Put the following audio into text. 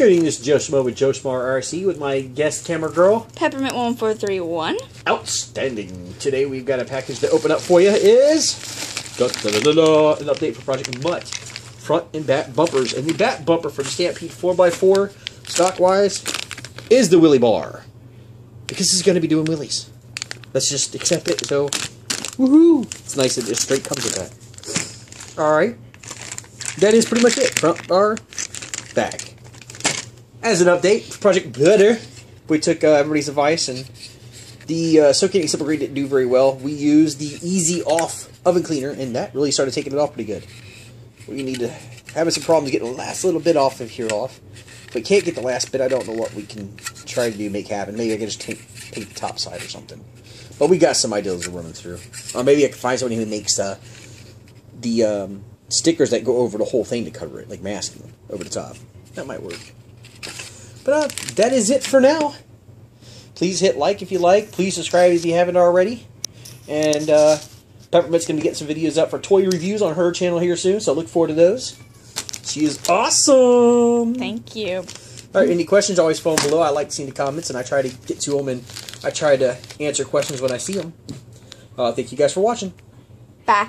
Good evening, this is Joe Schmoe with Joe Schmoe RC with my guest camera girl. Peppermint one four three one. Outstanding. Today we've got a package to open up for you is da, da, da, da, da, an update for Project Mutt. Front and back bumpers. And the back bumper for the Stampede 4x4, stock wise, is the Wheelie Bar. Because this is going to be doing wheelies. Let's just accept it. So, woohoo! It's nice that it just straight comes with that. Alright. That is pretty much it. Front bar, back. As an update, for Project Butter, we took uh, everybody's advice and the uh, Simple Green didn't do very well. We used the Easy Off oven cleaner, and that really started taking it off pretty good. We need to having some problems getting the last little bit off of here off. If we can't get the last bit, I don't know what we can try to do make happen. Maybe I can just take, paint the top side or something. But we got some ideas we're running through. Or maybe I can find somebody who makes uh, the um, stickers that go over the whole thing to cover it, like masking over the top. That might work. But uh, that is it for now. Please hit like if you like. Please subscribe if you haven't already. And uh, Peppermint's going to getting some videos up for toy reviews on her channel here soon, so look forward to those. She is awesome! Thank you. All right, any questions, always phone below. I like seeing the comments, and I try to get to them, and I try to answer questions when I see them. Uh, thank you guys for watching. Bye.